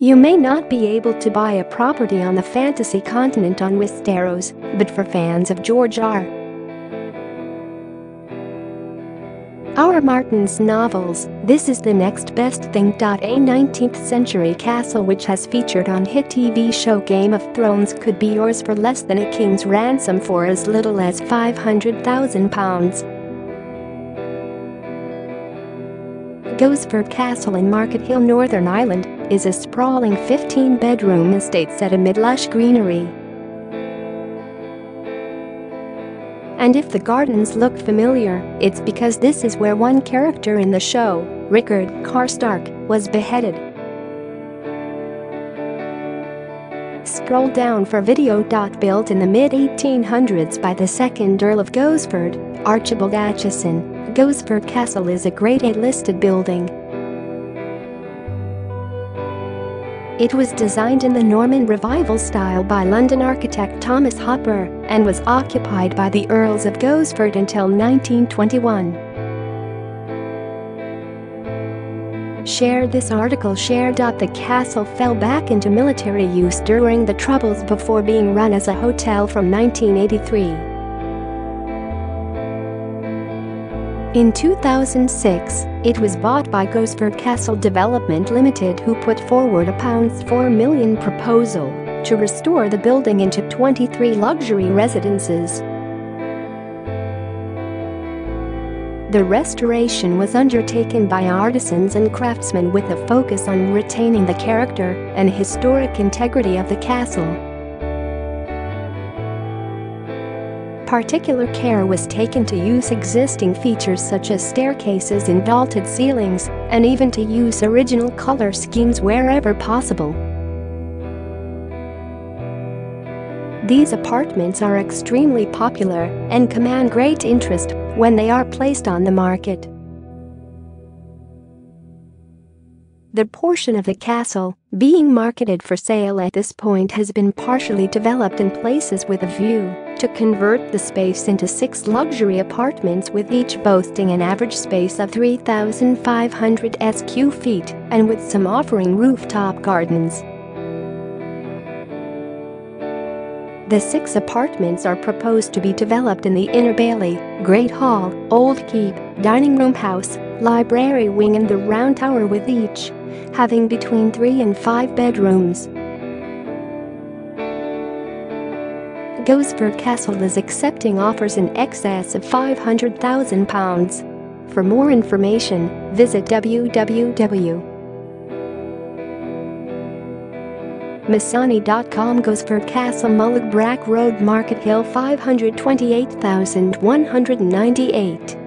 You may not be able to buy a property on the fantasy continent on Westeros, but for fans of George R. R. Martin's novels, this is the next best thing. A 19th century castle which has featured on hit TV show Game of Thrones could be yours for less than a king's ransom for as little as £500,000. Gosford Castle in Markethill, Northern Ireland, is a sprawling 15-bedroom estate set amid lush greenery. And if the gardens look familiar, it's because this is where one character in the show, Rickard Karstark, was beheaded. Scroll down for video. Built in the mid-1800s by the second Earl of Gosford, Archibald Acheson, Gosford Castle is a Grade A listed building. It was designed in the Norman Revival style by London architect Thomas Hopper and was occupied by the Earls of Gosford until 1921. Share this article Share. The castle fell back into military use during the Troubles before being run as a hotel from 1983. In 2006, it was bought by Gosford Castle Development Limited who put forward a £4 million proposal to restore the building into 23 luxury residences. The restoration was undertaken by artisans and craftsmen with a focus on retaining the character and historic integrity of the castle. Particular care was taken to use existing features such as staircases and vaulted ceilings, and even to use original color schemes wherever possible. These apartments are extremely popular and command great interest when they are placed on the market. The portion of the castle being marketed for sale at this point has been partially developed in places with a view to convert the space into six luxury apartments with each boasting an average space of 3,500 sq feet and with some offering rooftop gardens. The six apartments are proposed to be developed in the Inner Bailey, Great Hall, Old Keep, Dining Room House, Library Wing and the Round Tower with each having between three and five bedrooms. Gosford Castle is accepting offers in excess of £500,000. For more information, visit www. Masani.com Gosford Castle Mullaghbrack Road Markethill 528,198